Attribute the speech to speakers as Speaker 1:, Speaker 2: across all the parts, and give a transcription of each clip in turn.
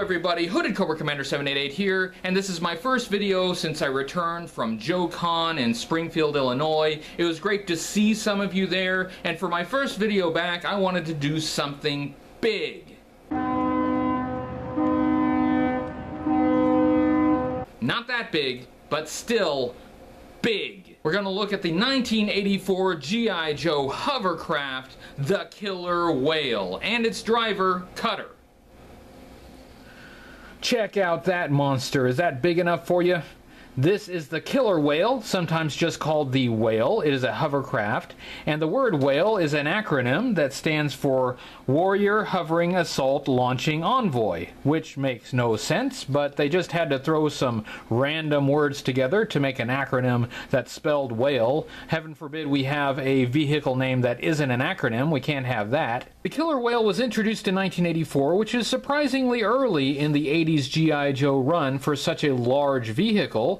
Speaker 1: everybody, Hooded Cobra Commander 788 here, and this is my first video since I returned from JoeCon in Springfield, Illinois. It was great to see some of you there, and for my first video back, I wanted to do something big. Not that big, but still big. We're going to look at the 1984 G.I. Joe hovercraft, the Killer Whale, and its driver, Cutter. Check out that monster. Is that big enough for you? This is the killer whale, sometimes just called the whale. It is a hovercraft, and the word whale is an acronym that stands for Warrior Hovering Assault Launching Envoy, which makes no sense, but they just had to throw some random words together to make an acronym that spelled whale. Heaven forbid we have a vehicle name that isn't an acronym. We can't have that. The killer whale was introduced in 1984, which is surprisingly early in the 80s G.I. Joe run for such a large vehicle.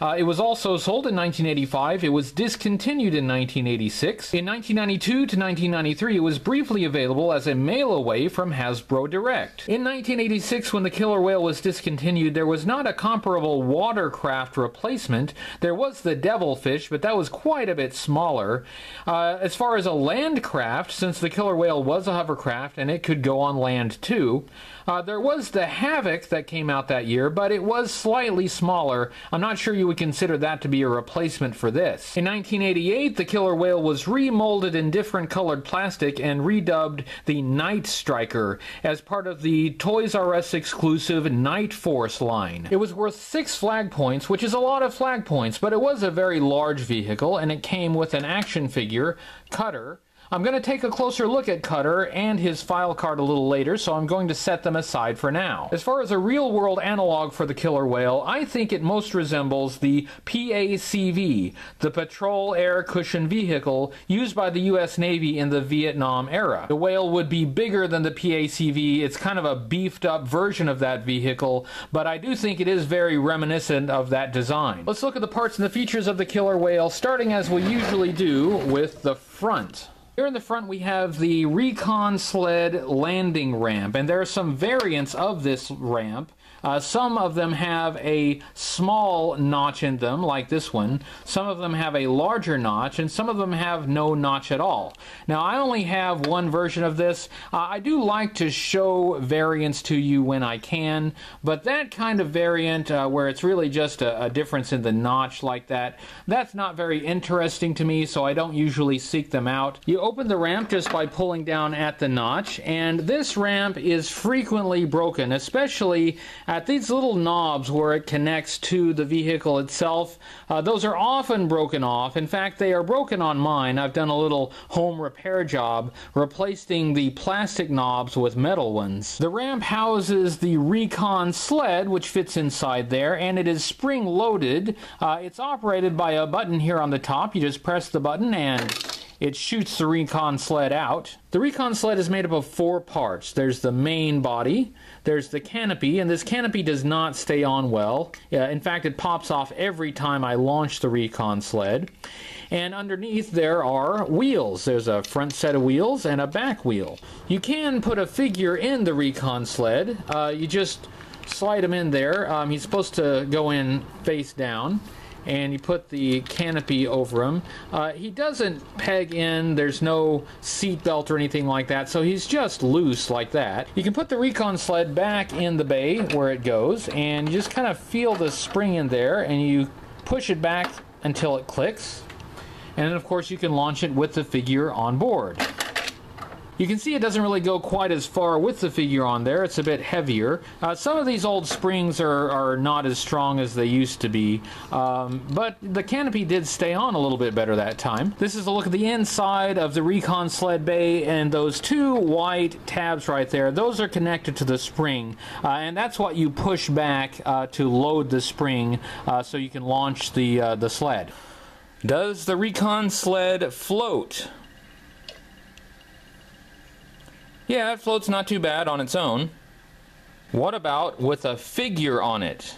Speaker 1: Uh, it was also sold in 1985. It was discontinued in 1986. In 1992 to 1993, it was briefly available as a mail away from Hasbro Direct. In 1986, when the Killer Whale was discontinued, there was not a comparable watercraft replacement. There was the Devilfish, but that was quite a bit smaller. Uh, as far as a land craft, since the Killer Whale was a hovercraft and it could go on land too, uh, there was the Havoc that came out that year, but it was slightly smaller. I'm not sure you would consider that to be a replacement for this. In 1988, the Killer Whale was remolded in different colored plastic and redubbed the Night Striker as part of the Toys R Us exclusive Night Force line. It was worth six flag points, which is a lot of flag points, but it was a very large vehicle and it came with an action figure, Cutter, I'm going to take a closer look at Cutter and his file card a little later, so I'm going to set them aside for now. As far as a real-world analog for the killer whale, I think it most resembles the PACV, the Patrol Air Cushion Vehicle used by the U.S. Navy in the Vietnam era. The whale would be bigger than the PACV. It's kind of a beefed up version of that vehicle, but I do think it is very reminiscent of that design. Let's look at the parts and the features of the killer whale, starting as we usually do with the front. Here in the front we have the Recon Sled landing ramp, and there are some variants of this ramp. Uh, some of them have a small notch in them, like this one. Some of them have a larger notch, and some of them have no notch at all. Now, I only have one version of this. Uh, I do like to show variants to you when I can, but that kind of variant uh, where it's really just a, a difference in the notch like that, that's not very interesting to me, so I don't usually seek them out. You open the ramp just by pulling down at the notch, and this ramp is frequently broken, especially at these little knobs where it connects to the vehicle itself. Uh, those are often broken off. In fact, they are broken on mine. I've done a little home repair job replacing the plastic knobs with metal ones. The ramp houses the Recon sled, which fits inside there, and it is spring loaded. Uh, it's operated by a button here on the top. You just press the button and it shoots the Recon sled out. The Recon sled is made up of four parts. There's the main body, there's the canopy, and this canopy does not stay on well. in fact, it pops off every time I launch the Recon sled. And underneath there are wheels. There's a front set of wheels and a back wheel. You can put a figure in the Recon sled. Uh, you just slide him in there. Um, he's supposed to go in face down and you put the canopy over him. Uh, he doesn't peg in, there's no seat belt or anything like that, so he's just loose like that. You can put the Recon sled back in the bay where it goes, and you just kind of feel the spring in there, and you push it back until it clicks. And then, of course, you can launch it with the figure on board. You can see it doesn't really go quite as far with the figure on there. It's a bit heavier. Uh, some of these old springs are, are not as strong as they used to be, um, but the canopy did stay on a little bit better that time. This is a look at the inside of the Recon sled bay, and those two white tabs right there, those are connected to the spring, uh, and that's what you push back uh, to load the spring uh, so you can launch the, uh, the sled. Does the Recon sled float? Yeah, it floats not too bad on its own. What about with a figure on it?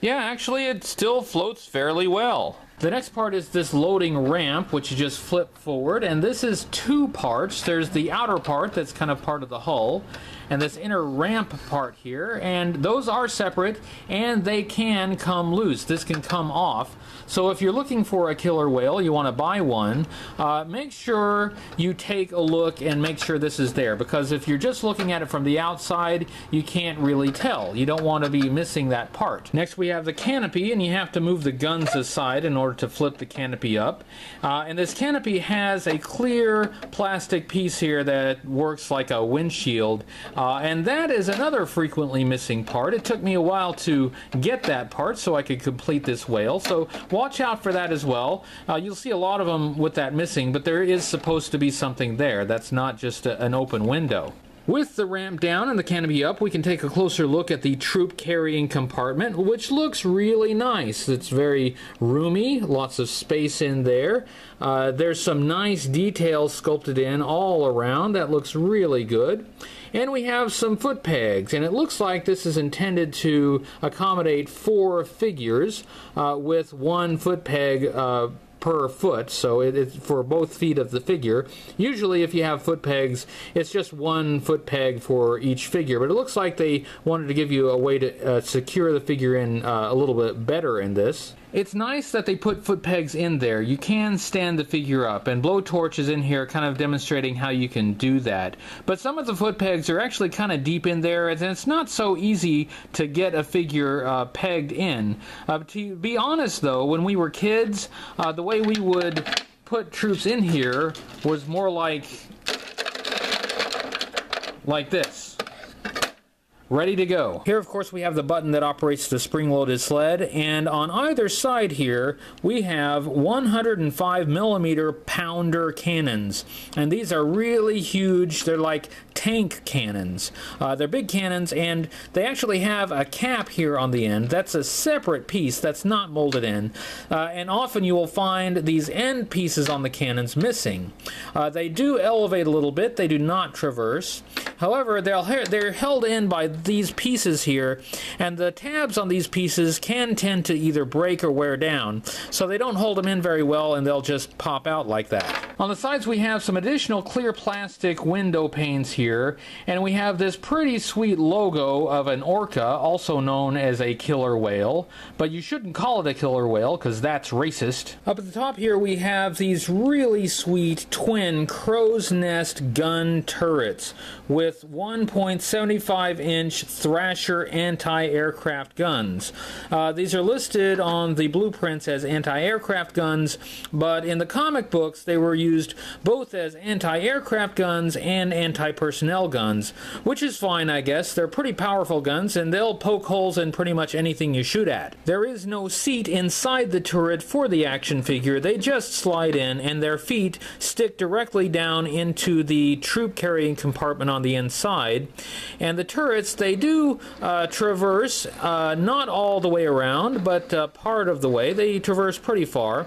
Speaker 1: Yeah, actually it still floats fairly well. The next part is this loading ramp, which you just flip forward, and this is two parts. There's the outer part that's kind of part of the hull, and this inner ramp part here, and those are separate, and they can come loose. This can come off. So if you're looking for a killer whale, you want to buy one, uh, make sure you take a look and make sure this is there, because if you're just looking at it from the outside, you can't really tell. You don't want to be missing that part. Next we have the canopy, and you have to move the guns aside in order to flip the canopy up. Uh, and this canopy has a clear plastic piece here that works like a windshield. Uh, and that is another frequently missing part. It took me a while to get that part so I could complete this whale. So watch out for that as well. Uh, you'll see a lot of them with that missing, but there is supposed to be something there. That's not just a, an open window. With the ramp down and the canopy up, we can take a closer look at the troop carrying compartment, which looks really nice. It's very roomy, lots of space in there. Uh, there's some nice details sculpted in all around. That looks really good. And we have some foot pegs, and it looks like this is intended to accommodate four figures uh, with one foot peg uh, per foot, so it, it's for both feet of the figure. Usually, if you have foot pegs, it's just one foot peg for each figure, but it looks like they wanted to give you a way to uh, secure the figure in uh, a little bit better in this. It's nice that they put foot pegs in there. You can stand the figure up, and blowtorch is in here kind of demonstrating how you can do that. But some of the foot pegs are actually kind of deep in there, and it's not so easy to get a figure uh, pegged in. Uh, to be honest, though, when we were kids, uh, the way we would put troops in here was more like like this ready to go. Here, of course, we have the button that operates the spring-loaded sled, and on either side here, we have 105 millimeter pounder cannons, and these are really huge. They're like tank cannons. Uh, they're big cannons, and they actually have a cap here on the end. That's a separate piece that's not molded in, uh, and often you will find these end pieces on the cannons missing. Uh, they do elevate a little bit. They do not traverse. However, they're, they're held in by these pieces here, and the tabs on these pieces can tend to either break or wear down, so they don't hold them in very well and they'll just pop out like that. On the sides we have some additional clear plastic window panes here, and we have this pretty sweet logo of an orca, also known as a killer whale, but you shouldn't call it a killer whale because that's racist. Up at the top here we have these really sweet twin crow's nest gun turrets with with 1.75 inch Thrasher anti aircraft guns. Uh, these are listed on the blueprints as anti aircraft guns, but in the comic books they were used both as anti aircraft guns and anti personnel guns, which is fine, I guess. They're pretty powerful guns and they'll poke holes in pretty much anything you shoot at. There is no seat inside the turret for the action figure, they just slide in and their feet stick directly down into the troop carrying compartment on the inside. And the turrets, they do uh, traverse, uh, not all the way around, but uh, part of the way. They traverse pretty far.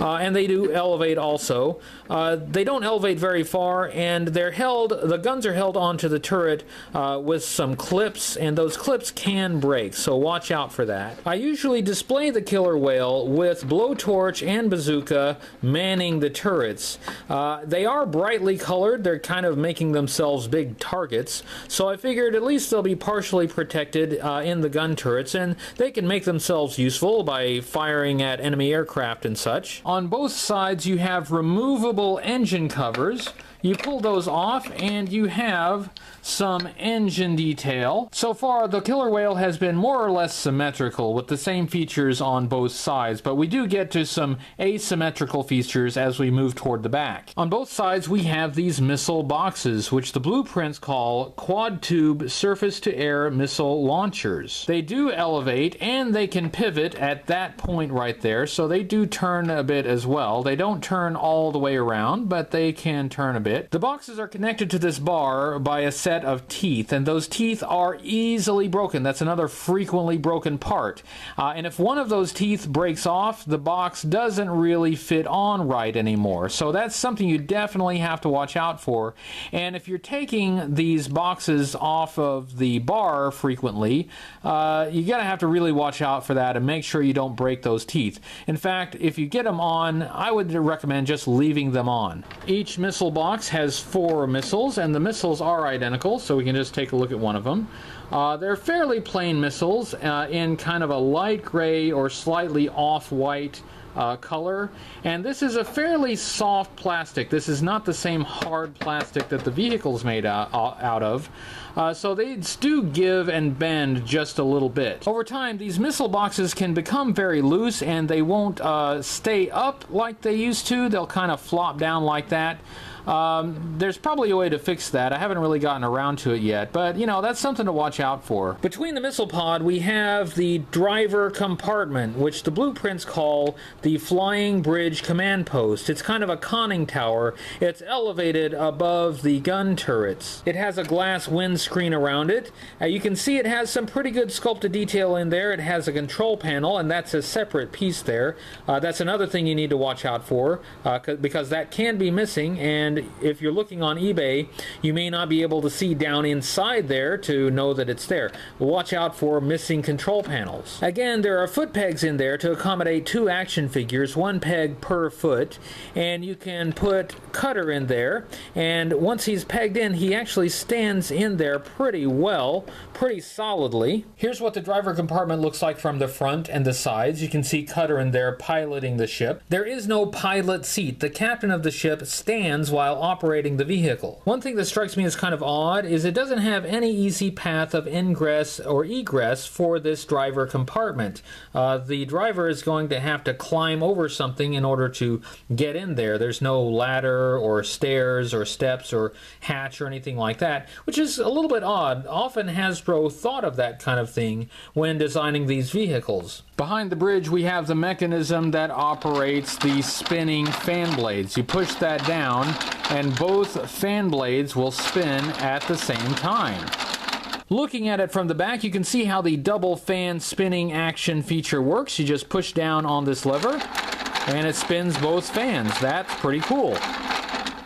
Speaker 1: Uh, and they do elevate also. Uh, they don't elevate very far, and they're held, the guns are held onto the turret uh, with some clips, and those clips can break, so watch out for that. I usually display the killer whale with blowtorch and bazooka manning the turrets. they are brightly colored, they're kind of making themselves big targets, so I figured at least they'll be partially protected uh, in the gun turrets, and they can make themselves useful by firing at enemy aircraft and such. On both sides, you have removable engine covers you pull those off and you have some engine detail. So far, the killer whale has been more or less symmetrical with the same features on both sides, but we do get to some asymmetrical features as we move toward the back. On both sides, we have these missile boxes, which the blueprints call quad tube surface to air missile launchers. They do elevate and they can pivot at that point right there, so they do turn a bit as well. They don't turn all the way around, but they can turn a bit bit. The boxes are connected to this bar by a set of teeth, and those teeth are easily broken. That's another frequently broken part. Uh, and if one of those teeth breaks off, the box doesn't really fit on right anymore. So that's something you definitely have to watch out for. And if you're taking these boxes off of the bar frequently, uh, you gotta have to really watch out for that and make sure you don't break those teeth. In fact, if you get them on, I would recommend just leaving them on. Each missile box has four missiles, and the missiles are identical, so we can just take a look at one of them. Uh, they're fairly plain missiles uh, in kind of a light gray or slightly off-white uh, color. And this is a fairly soft plastic. This is not the same hard plastic that the vehicle's made out, out of. Uh, so they do give and bend just a little bit. Over time, these missile boxes can become very loose and they won't uh, stay up like they used to. They'll kind of flop down like that. Um, there's probably a way to fix that. I haven't really gotten around to it yet, but you know, that's something to watch out for. Between the missile pod, we have the driver compartment, which the blueprints call the Flying Bridge Command Post. It's kind of a conning tower. It's elevated above the gun turrets. It has a glass windscreen around it. Uh, you can see it has some pretty good sculpted detail in there. It has a control panel, and that's a separate piece there. Uh, that's another thing you need to watch out for, uh, because that can be missing, and and if you're looking on eBay, you may not be able to see down inside there to know that it's there. Watch out for missing control panels. Again, there are foot pegs in there to accommodate two action figures, one peg per foot, and you can put Cutter in there, and once he's pegged in, he actually stands in there pretty well, pretty solidly. Here's what the driver compartment looks like from the front and the sides. You can see Cutter in there piloting the ship. There is no pilot seat. The captain of the ship stands while while operating the vehicle. One thing that strikes me as kind of odd is it doesn't have any easy path of ingress or egress for this driver compartment. Uh, the driver is going to have to climb over something in order to get in there. There's no ladder or stairs or steps or hatch or anything like that, which is a little bit odd. Often Hasbro thought of that kind of thing when designing these vehicles. Behind the bridge we have the mechanism that operates the spinning fan blades. You push that down and both fan blades will spin at the same time. Looking at it from the back, you can see how the double fan spinning action feature works. You just push down on this lever and it spins both fans. That's pretty cool.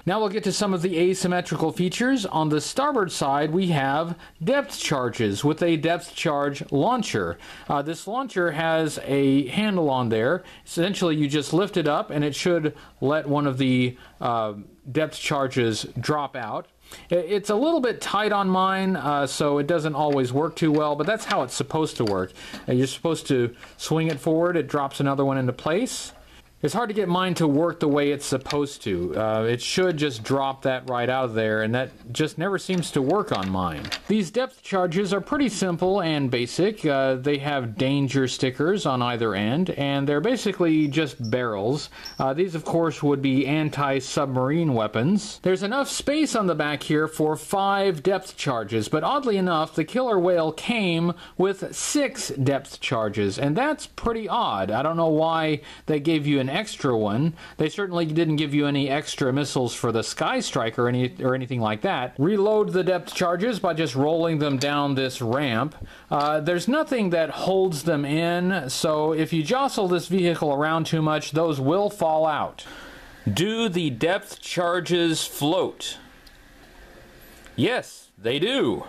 Speaker 1: Now we'll get to some of the asymmetrical features. On the starboard side, we have depth charges with a depth charge launcher. Uh, this launcher has a handle on there. Essentially, you just lift it up and it should let one of the uh, depth charges drop out. It's a little bit tight on mine, uh, so it doesn't always work too well, but that's how it's supposed to work. Uh, you're supposed to swing it forward, it drops another one into place. It's hard to get mine to work the way it's supposed to. Uh, it should just drop that right out of there, and that just never seems to work on mine. These depth charges are pretty simple and basic. Uh, they have danger stickers on either end, and they're basically just barrels. Uh, these, of course, would be anti-submarine weapons. There's enough space on the back here for five depth charges, but oddly enough, the killer whale came with six depth charges, and that's pretty odd. I don't know why they gave you an extra one. They certainly didn't give you any extra missiles for the Sky Strike or, any, or anything like that. Reload the depth charges by just rolling them down this ramp. Uh, there's nothing that holds them in, so if you jostle this vehicle around too much, those will fall out. Do the depth charges float? Yes, they do.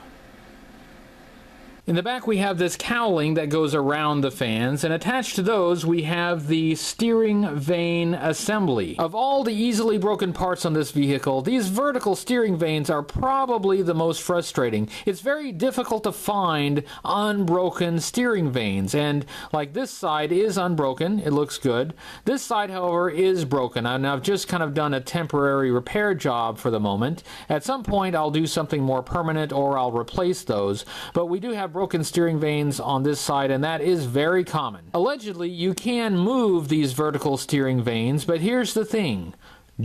Speaker 1: In the back we have this cowling that goes around the fans, and attached to those we have the steering vane assembly. Of all the easily broken parts on this vehicle, these vertical steering vanes are probably the most frustrating. It's very difficult to find unbroken steering vanes, and like this side is unbroken, it looks good. This side, however, is broken, and I've just kind of done a temporary repair job for the moment. At some point I'll do something more permanent or I'll replace those, but we do have broken steering vanes on this side, and that is very common. Allegedly, you can move these vertical steering vanes, but here's the thing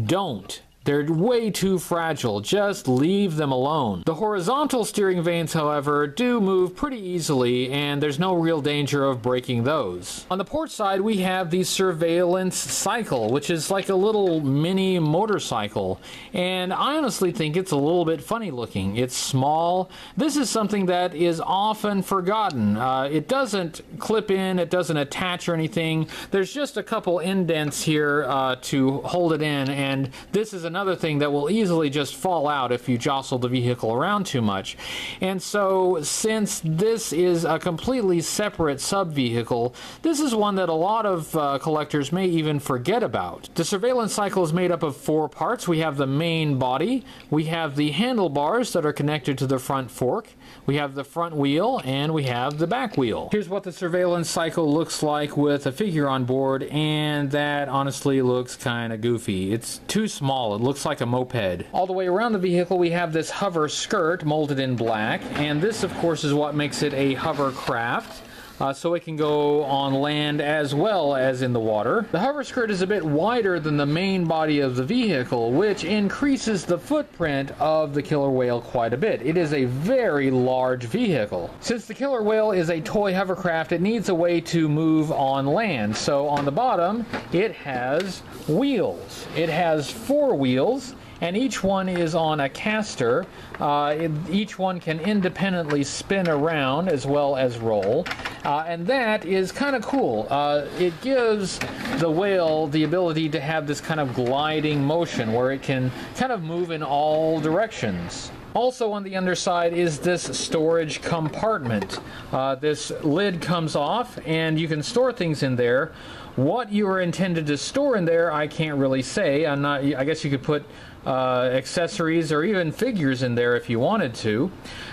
Speaker 1: don't They're way too fragile. Just leave them alone. The horizontal steering vanes, however, do move pretty easily, and there's no real danger of breaking those. On the port side, we have the surveillance cycle, which is like a little mini motorcycle. And I honestly think it's a little bit funny looking. It's small. This is something that is often forgotten. Uh, it doesn't clip in, it doesn't attach or anything. There's just a couple indents here uh, to hold it in, and this is another thing that will easily just fall out if you jostle the vehicle around too much. And so, since this is a completely separate sub vehicle, this is one that a lot of uh, collectors may even forget about. The surveillance cycle is made up of four parts. We have the main body, we have the handlebars that are connected to the front fork, we have the front wheel, and we have the back wheel. Here's what the surveillance cycle looks like with a figure on board, and that honestly looks kind of goofy. It's too small. It looks like a moped. All the way around the vehicle we have this hover skirt molded in black and this of course is what makes it a hovercraft uh, so it can go on land as well as in the water. The hover skirt is a bit wider than the main body of the vehicle, which increases the footprint of the killer whale quite a bit. It is a very large vehicle. Since the killer whale is a toy hovercraft, it needs a way to move on land. So on the bottom, it has wheels. It has four wheels and each one is on a caster. Uh, each one can independently spin around as well as roll, uh, and that is kind of cool. Uh, it gives the whale the ability to have this kind of gliding motion where it can kind of move in all directions. Also on the underside is this storage compartment. Uh, this lid comes off and you can store things in there. What you are intended to store in there, I can't really say. I'm not. I guess you could put uh, accessories or even figures in there if you wanted to.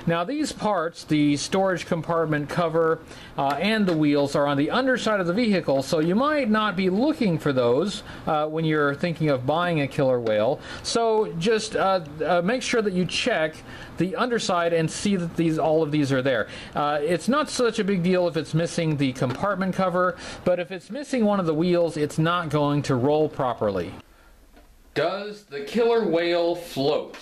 Speaker 1: Now these parts, the storage compartment cover uh, and the wheels are on the underside of the vehicle so you might not be looking for those uh, when you're thinking of buying a killer whale. So just uh, uh, make sure that you check the underside and see that these all of these are there. It's not such a big deal if it's missing the compartment cover, but if it's missing one of the wheels, it's not going to roll properly. Does the killer whale float?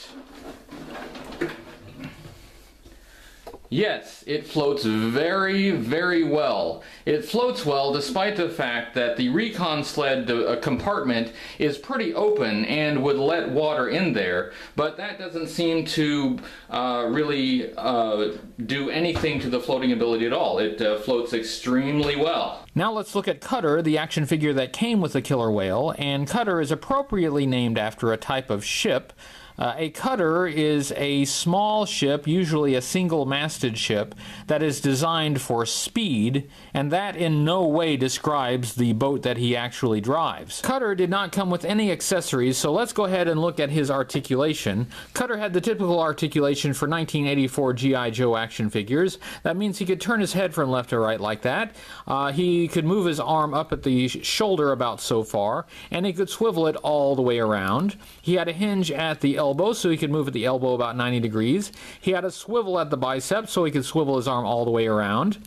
Speaker 1: Yes, it floats very, very well. It floats well despite the fact that the recon sled uh, compartment is pretty open and would let water in there, but that doesn't seem to uh, really uh, do anything to the floating ability at all. It uh, floats extremely well. Now let's look at Cutter, the action figure that came with the killer whale, and Cutter is appropriately named after a type of ship uh, a cutter is a small ship, usually a single masted ship, that is designed for speed, and that in no way describes the boat that he actually drives. Cutter did not come with any accessories, so let's go ahead and look at his articulation. Cutter had the typical articulation for 1984 G.I. Joe action figures. That means he could turn his head from left to right like that. Uh, he could move his arm up at the shoulder about so far, and he could swivel it all the way around. He had a hinge at the elbow so he could move at the elbow about 90 degrees. He had a swivel at the bicep so he could swivel his arm all the way around.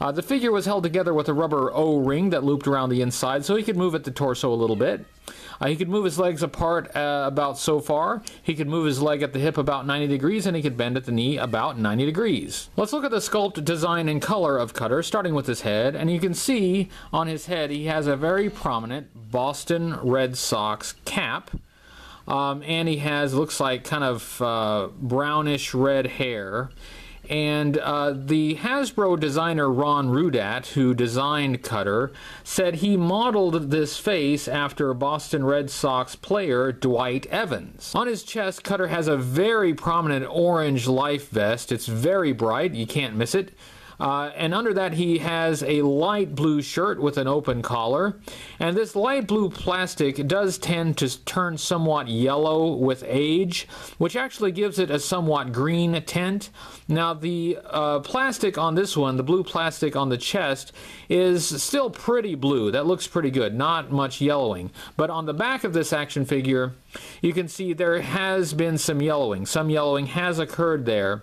Speaker 1: Uh, the figure was held together with a rubber O-ring that looped around the inside so he could move at the torso a little bit. Uh, he could move his legs apart uh, about so far. He could move his leg at the hip about 90 degrees, and he could bend at the knee about 90 degrees. Let's look at the sculpt, design, and color of Cutter, starting with his head. And you can see on his head he has a very prominent Boston Red Sox cap. Um, and he has looks like kind of uh, brownish red hair. And uh, the Hasbro designer Ron Rudat, who designed Cutter, said he modeled this face after Boston Red Sox player Dwight Evans. On his chest, Cutter has a very prominent orange life vest. It's very bright, you can't miss it. Uh, and under that, he has a light blue shirt with an open collar. And this light blue plastic does tend to turn somewhat yellow with age, which actually gives it a somewhat green tint. Now, the uh, plastic on this one, the blue plastic on the chest, is still pretty blue. That looks pretty good, not much yellowing. But on the back of this action figure, you can see there has been some yellowing. Some yellowing has occurred there.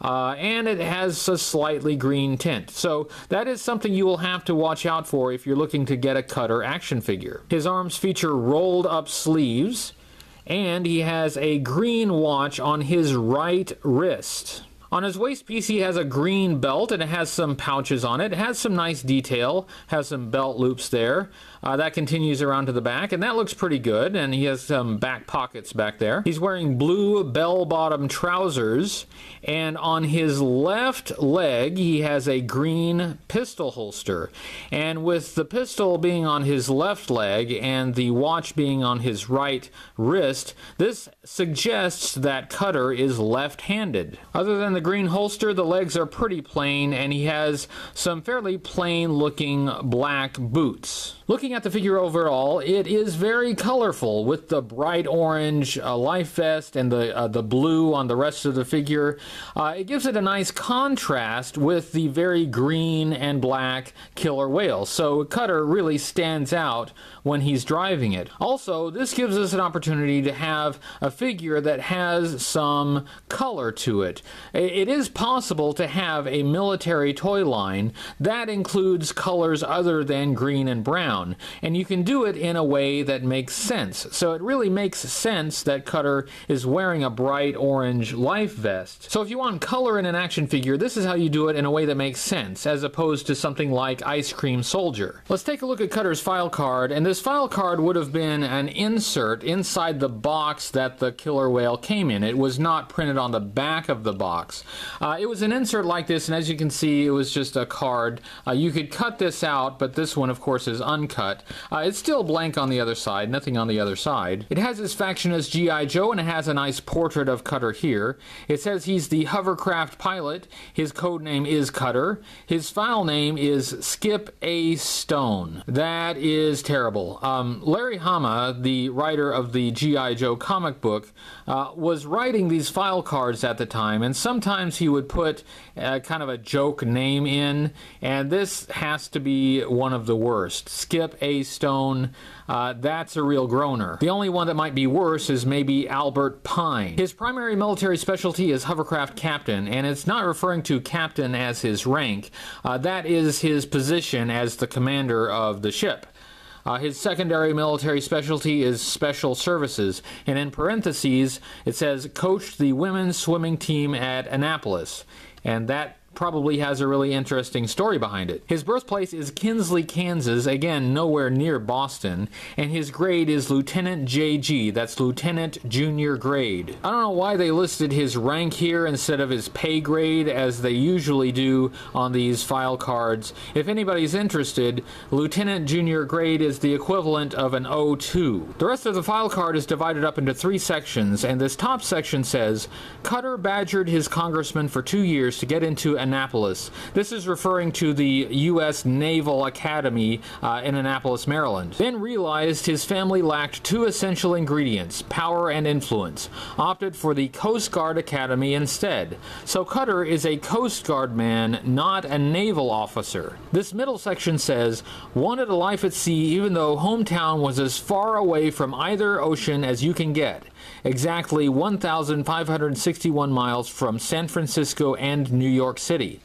Speaker 1: Uh, and it has a slightly green tint. So that is something you will have to watch out for if you're looking to get a Cutter action figure. His arms feature rolled up sleeves and he has a green watch on his right wrist. On his waist piece, he has a green belt and it has some pouches on it. It has some nice detail, has some belt loops there. Uh, that continues around to the back, and that looks pretty good. And he has some back pockets back there. He's wearing blue bell bottom trousers, and on his left leg, he has a green pistol holster. And with the pistol being on his left leg and the watch being on his right wrist, this suggests that Cutter is left handed. Other than the green holster, the legs are pretty plain, and he has some fairly plain looking black boots. Looking at the figure overall, it is very colorful with the bright orange uh, life vest and the uh, the blue on the rest of the figure. Uh, it gives it a nice contrast with the very green and black killer whale. So Cutter really stands out when he's driving it. Also, this gives us an opportunity to have a figure that has some color to it. It is possible to have a military toy line that includes colors other than green and brown. And you can do it in a way that makes sense. So it really makes sense that Cutter is wearing a bright orange life vest. So if you want color in an action figure, this is how you do it in a way that makes sense, as opposed to something like Ice Cream Soldier. Let's take a look at Cutter's file card, and this file card would have been an insert inside the box that the killer whale came in. It was not printed on the back of the box. Uh, it was an insert like this, and as you can see, it was just a card. Uh, you could cut this out, but this one, of course, is uncut Uh, it's still blank on the other side, nothing on the other side. It has his faction as G.I. Joe, and it has a nice portrait of Cutter here. It says he's the hovercraft pilot. His code name is Cutter. His file name is Skip A. Stone. That is terrible. Um, Larry Hama, the writer of the G.I. Joe comic book, uh, was writing these file cards at the time, and sometimes he would put uh, kind of a joke name in, and this has to be one of the worst. Skip A. Stone, uh, that's a real groaner. The only one that might be worse is maybe Albert Pine. His primary military specialty is hovercraft captain, and it's not referring to captain as his rank, uh, that is his position as the commander of the ship. Uh, his secondary military specialty is special services, and in parentheses it says coached the women's swimming team at Annapolis, and that probably has a really interesting story behind it. His birthplace is Kinsley, Kansas, again, nowhere near Boston, and his grade is Lieutenant JG, that's Lieutenant Junior Grade. I don't know why they listed his rank here instead of his pay grade as they usually do on these file cards. If anybody's interested, Lieutenant Junior Grade is the equivalent of an O2. The rest of the file card is divided up into three sections, and this top section says, Cutter badgered his congressman for two years to get into Annapolis. This is referring to the U.S. Naval Academy uh, in Annapolis, Maryland. Then realized his family lacked two essential ingredients power and influence, opted for the Coast Guard Academy instead. So Cutter is a Coast Guard man, not a naval officer. This middle section says, wanted a life at sea even though hometown was as far away from either ocean as you can get exactly 1,561 miles from San Francisco and New York City.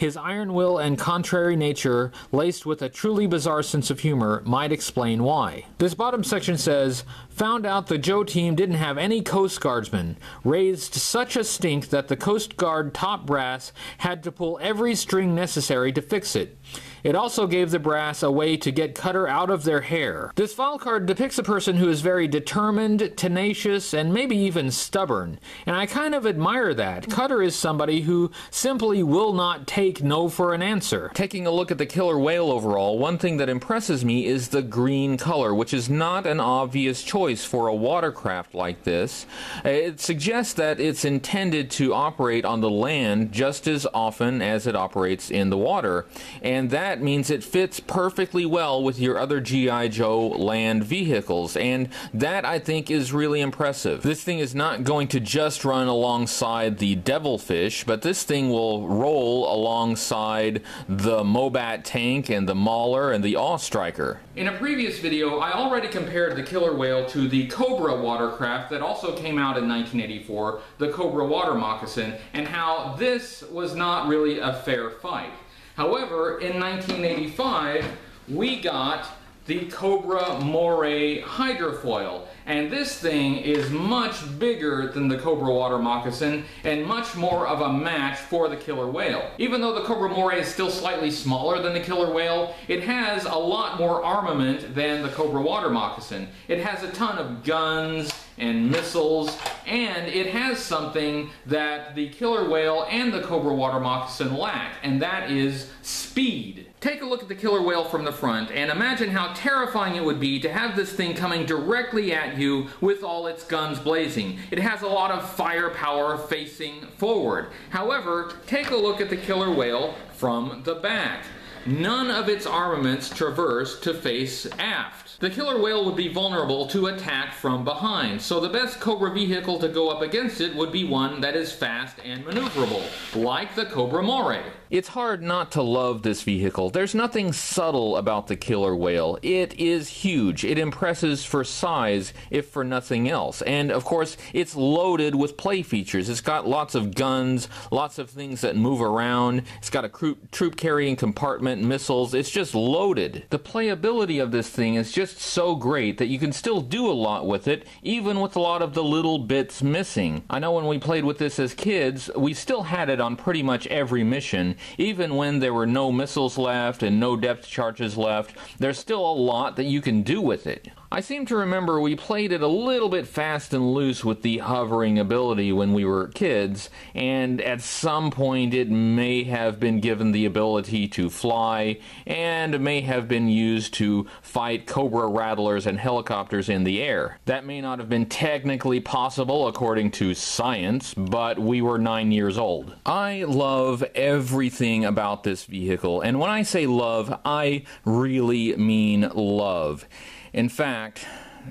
Speaker 1: His iron will and contrary nature, laced with a truly bizarre sense of humor, might explain why. This bottom section says, Found out the Joe team didn't have any Coast Guardsmen, raised such a stink that the Coast Guard top brass had to pull every string necessary to fix it. It also gave the brass a way to get Cutter out of their hair. This file card depicts a person who is very determined, tenacious, and maybe even stubborn, and I kind of admire that. Cutter is somebody who simply will not take no for an answer. Taking a look at the killer whale overall, one thing that impresses me is the green color, which is not an obvious choice for a watercraft like this. It suggests that it's intended to operate on the land just as often as it operates in the water, and that that means it fits perfectly well with your other G.I. Joe land vehicles, and that I think is really impressive. This thing is not going to just run alongside the Devilfish, but this thing will roll alongside the Mobat tank and the Mauler and the Awe Striker. In a previous video, I already compared the killer whale to the Cobra watercraft that also came out in 1984, the Cobra Water Moccasin, and how this was not really a fair fight. However, in 1985, we got the Cobra Moray hydrofoil. And this thing is much bigger than the Cobra water moccasin and much more of a match for the killer whale. Even though the Cobra Moray is still slightly smaller than the killer whale, it has a lot more armament than the Cobra water moccasin. It has a ton of guns and missiles, and it has something that the killer whale and the Cobra water moccasin lack, and that is speed. Take a look at the killer whale from the front and imagine how terrifying it would be to have this thing coming directly at you with all its guns blazing. It has a lot of firepower facing forward. However, take a look at the killer whale from the back. None of its armaments traverse to face aft. The killer whale would be vulnerable to attack from behind, so the best Cobra vehicle to go up against it would be one that is fast and maneuverable, like the Cobra Moray. It's hard not to love this vehicle. There's nothing subtle about the killer whale. It is huge. It impresses for size, if for nothing else. And of course, it's loaded with play features. It's got lots of guns, lots of things that move around. It's got a troop carrying compartment, missiles. It's just loaded. The playability of this thing is just so great that you can still do a lot with it, even with a lot of the little bits missing. I know when we played with this as kids, we still had it on pretty much every mission even when there were no missiles left and no depth charges left, there's still a lot that you can do with it. I seem to remember we played it a little bit fast and loose with the hovering ability when we were kids, and at some point it may have been given the ability to fly and may have been used to fight Cobra rattlers and helicopters in the air. That may not have been technically possible according to science, but we were nine years old. I love everything about this vehicle, and when I say love, I really mean love. In fact,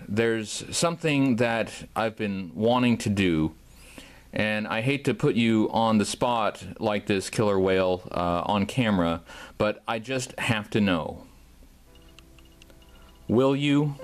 Speaker 1: there's something that I've been wanting to do, and I hate to put you on the spot like this killer whale uh, on camera, but I just have to know. Will you